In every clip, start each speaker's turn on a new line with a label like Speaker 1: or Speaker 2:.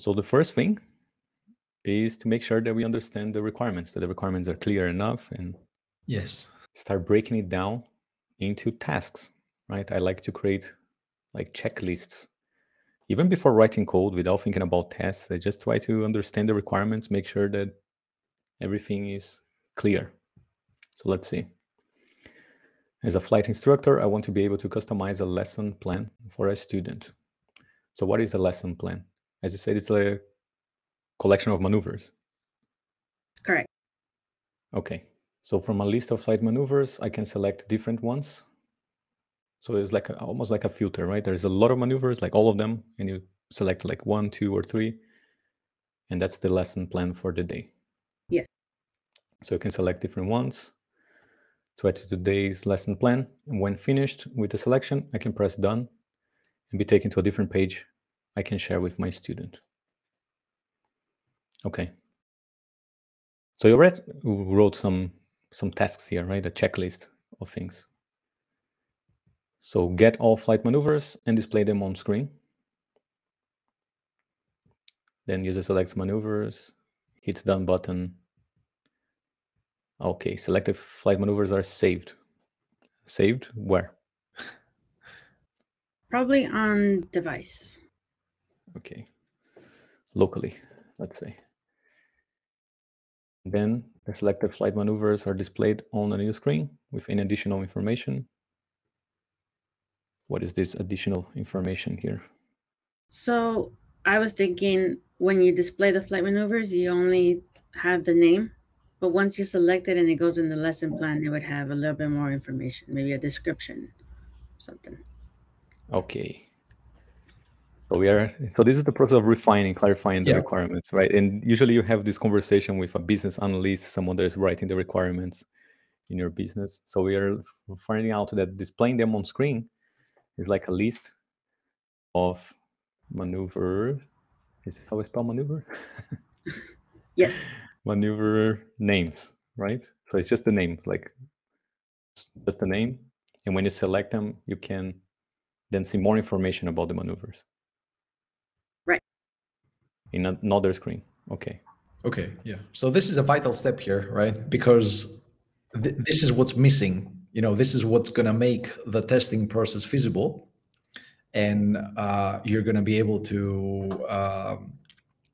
Speaker 1: So the first thing is to make sure that we understand the requirements, that the requirements are clear enough and
Speaker 2: yes,
Speaker 1: start breaking it down into tasks, right? I like to create like checklists. Even before writing code without thinking about tests, I just try to understand the requirements, make sure that everything is clear. So let's see. As a flight instructor, I want to be able to customize a lesson plan for a student. So what is a lesson plan? As you said, it's a collection of maneuvers.
Speaker 3: Correct.
Speaker 1: Okay. So from a list of flight maneuvers, I can select different ones. So it's like a, almost like a filter, right? There's a lot of maneuvers, like all of them, and you select like one, two, or three, and that's the lesson plan for the day.
Speaker 3: Yeah.
Speaker 1: So you can select different ones to add to today's lesson plan. And when finished with the selection, I can press done and be taken to a different page I can share with my student. Okay. So you already wrote some some tasks here, right? A checklist of things. So get all flight maneuvers and display them on screen. Then user selects maneuvers, hits done button. Okay, selected flight maneuvers are saved. Saved where?
Speaker 3: Probably on device.
Speaker 1: Okay. Locally, let's say. Then the selected flight maneuvers are displayed on a new screen with any additional information. What is this additional information here?
Speaker 3: So I was thinking when you display the flight maneuvers, you only have the name, but once you select it and it goes in the lesson plan, it would have a little bit more information, maybe a description, something.
Speaker 1: Okay. So we are so this is the process of refining, clarifying the
Speaker 2: Yeah.
Speaker 1: requirements, right? And usually you have this conversation with a business analyst, someone that is writing the requirements in your business. So we are finding out that displaying them on screen is like a list of maneuver. Is this how we spell maneuver?
Speaker 3: Yes.
Speaker 1: maneuver names, right? So it's just the name, like just the name. And when you select them, you can then see more information about the maneuvers. In another screen. Okay.
Speaker 2: Okay, yeah. So this is a vital step here, right? Because th- this is what's missing. You know, this is what's going to make the testing process feasible, and uh, you're going to be able to, um,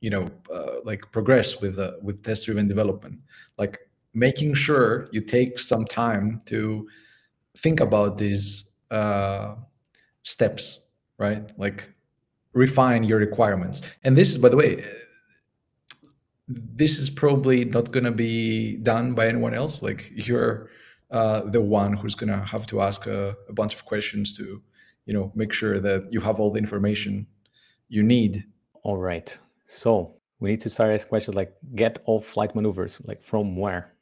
Speaker 2: you know, uh, like progress with uh, with test-driven development. Like making sure you take some time to think about these uh, steps, right? Like refine your requirements. And this is, by the way, this is probably not going to be done by anyone else. Like you're uh, the one who's going to have to ask a, a bunch of questions to, you know, make sure that you have all the information you need.
Speaker 1: All right. So we need to start asking questions like get all flight maneuvers, like from where?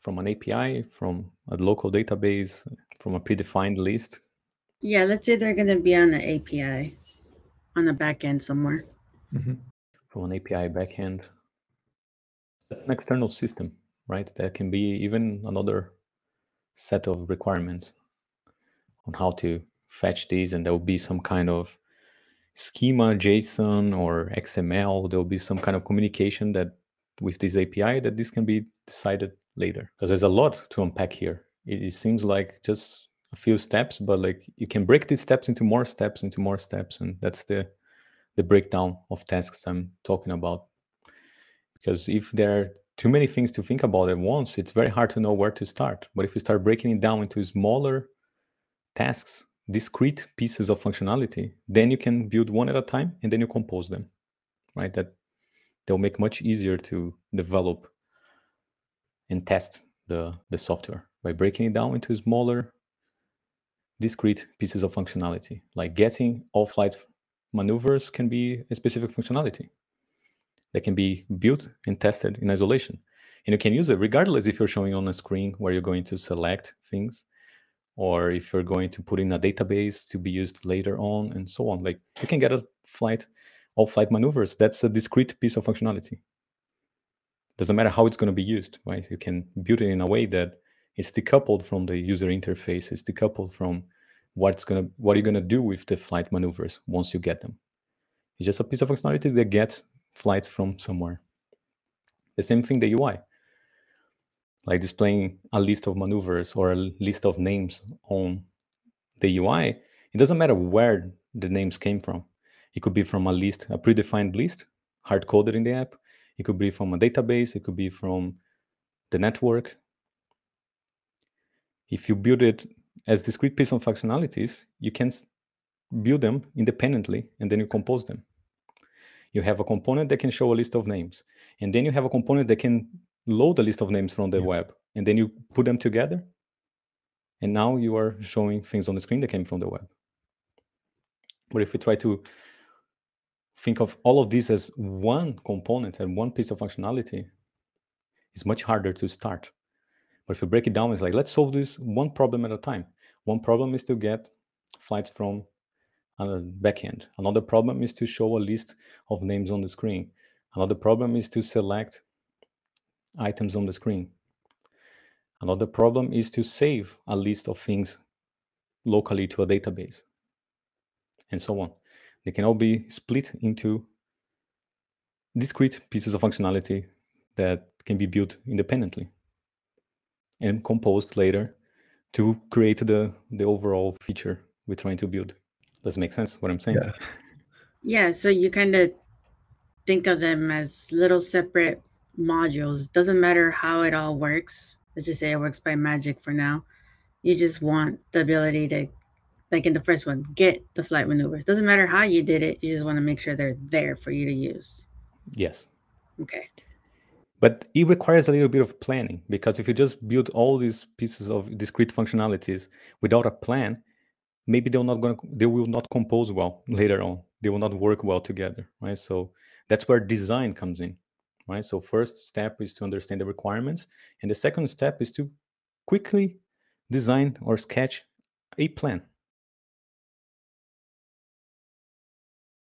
Speaker 1: From an API, from a local database, from a predefined list.
Speaker 3: Yeah, let's say they're going to be on the API on the back end somewhere. Mm-hmm.
Speaker 1: from an API backend. An external system, right? That can be even another set of requirements on how to fetch these, and there will be some kind of schema, JSON, or XML. There will be some kind of communication that with this API that this can be decided later. Because there's a lot to unpack here. It, it seems like just a few steps, but like you can break these steps into more steps, into more steps, and that's the the breakdown of tasks I'm talking about. Because if there are too many things to think about at once, it's very hard to know where to start. But if you start breaking it down into smaller tasks, discrete pieces of functionality, then you can build one at a time and then you compose them, right? That they'll make much easier to develop and test the, the software by breaking it down into smaller discrete pieces of functionality. Like getting all flight maneuvers can be a specific functionality that can be built and tested in isolation. And you can use it regardless if you're showing on a screen where you're going to select things or if you're going to put in a database to be used later on and so on. Like you can get a flight, all flight maneuvers. That's a discrete piece of functionality. Doesn't matter how it's going to be used, right? You can build it in a way that it's decoupled from the user interface. It's decoupled from what's gonna what are you're gonna do with the flight maneuvers once you get them. It's just a piece of functionality that gets flights from somewhere. The same thing the UI, like displaying a list of maneuvers or a list of names on the UI. It doesn't matter where the names came from. It could be from a list, a predefined list, hard coded in the app. It could be from a database. It could be from the network. If you build it as discrete piece of functionalities, you can build them independently and then you compose them. You have a component that can show a list of names. And then you have a component that can load a list of names from the yeah. web. And then you put them together. And now you are showing things on the screen that came from the web. But if we try to think of all of this as one component and one piece of functionality, it's much harder to start. But if you break it down, it's like, let's solve this one problem at a time. One problem is to get flights from uh, a backend. Another problem is to show a list of names on the screen. Another problem is to select items on the screen. Another problem is to save a list of things locally to a database, and so on. They can all be split into discrete pieces of functionality that can be built independently and composed later to create the, the overall feature we're trying to build. Does it make sense what I'm saying?
Speaker 3: Yeah. yeah so you kind of think of them as little separate modules. Doesn't matter how it all works. Let's just say it works by magic for now. You just want the ability to, like in the first one, get the flight maneuvers. Doesn't matter how you did it. You just want to make sure they're there for you to use.
Speaker 1: Yes.
Speaker 3: Okay.
Speaker 1: But it requires a little bit of planning because if you just build all these pieces of discrete functionalities without a plan, maybe they're not going to, they will not compose well later on. They will not work well together, right? So that's where design comes in, right? So first step is to understand the requirements, and the second step is to quickly design or sketch a plan